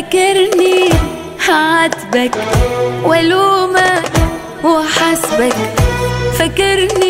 فاكرني هعاتبك والومك وحاسبك. فاكرني